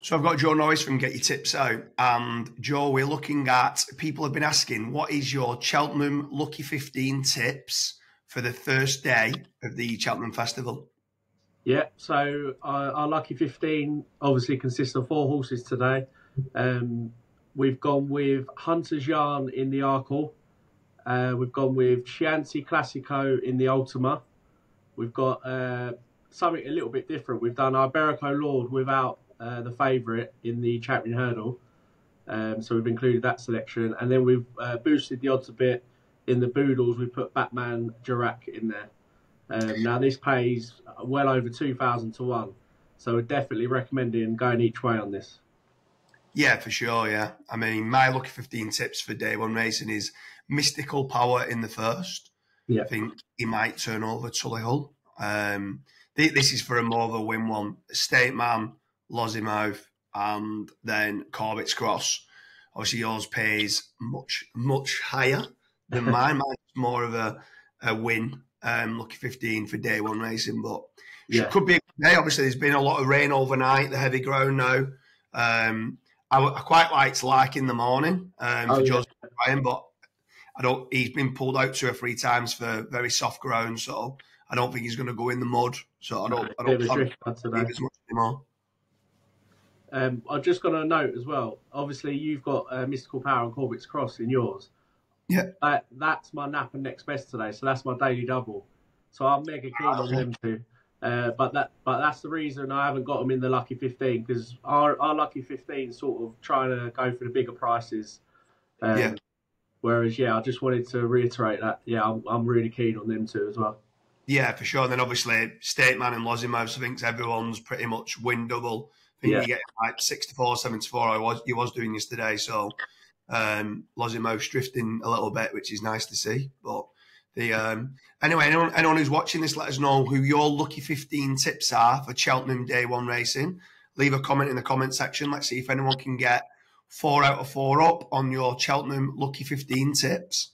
So I've got Joe Norris from Get Your Tips Out. And Joe, we're looking at people have been asking, what is your Cheltenham Lucky 15 tips for the first day of the Cheltenham Festival? Yeah, so uh, our Lucky 15 obviously consists of four horses today. Um, we've gone with Hunter's Yarn in the Arkle. Uh, we've gone with Chianti Classico in the Ultima. We've got uh, something a little bit different. We've done Iberico Lord without uh, the favourite in the champion hurdle. Um, so we've included that selection, and then we've uh, boosted the odds a bit in the Boodles. We put Batman Durack in there. Um, now this pays well over two thousand to one, so we're definitely recommending going each way on this. Yeah, for sure. Yeah, I mean, my lucky fifteen tips for day one racing is mystical power in the first. Yeah. I think he might turn over Tullyhill. Um, this is for a more of a win one. State Man, Lossiemouth, and then Corbett's Cross. Obviously, yours pays much, much higher than mine. Mine's more of a, a win, um, lucky 15 for day one racing, but yeah. it could be a day. Obviously, there's been a lot of rain overnight, the heavy ground now. Um, I, I, quite liked like in the morning um, oh, for Joseph Ryan, but I don't. He's been pulled out two or three times for very soft ground, so I don't think he's going to go in the mud. So I don't. I don't, I don't, I don't as much anymore. Um, I've just got a note as well. Obviously, you've got uh, Mystical Power and Corbett's Cross in yours. Yeah. Uh, that's my nap and next best today, so that's my daily double. So I'm mega keen on them too. Uh, but that, but that's the reason I haven't got them in the lucky 15 because our, our lucky 15 sort of trying to go for the bigger prices. Um, yeah. Whereas, yeah, I just wanted to reiterate that. Yeah, I'm, I'm really keen on them too as well. Yeah, for sure. And then obviously, State Man and Lossiemouth, I think everyone's pretty much win double. Think yeah. you get like 64, 74, I was, you was doing yesterday. So, um, Lossiemouth's drifting a little bit, which is nice to see. But the um, anyway, anyone, anyone who's watching this, let us know who your lucky 15 tips are for Cheltenham Day One racing. Leave a comment in the comment section. Let's see if anyone can get four out of four up on your Cheltenham lucky 15 tips.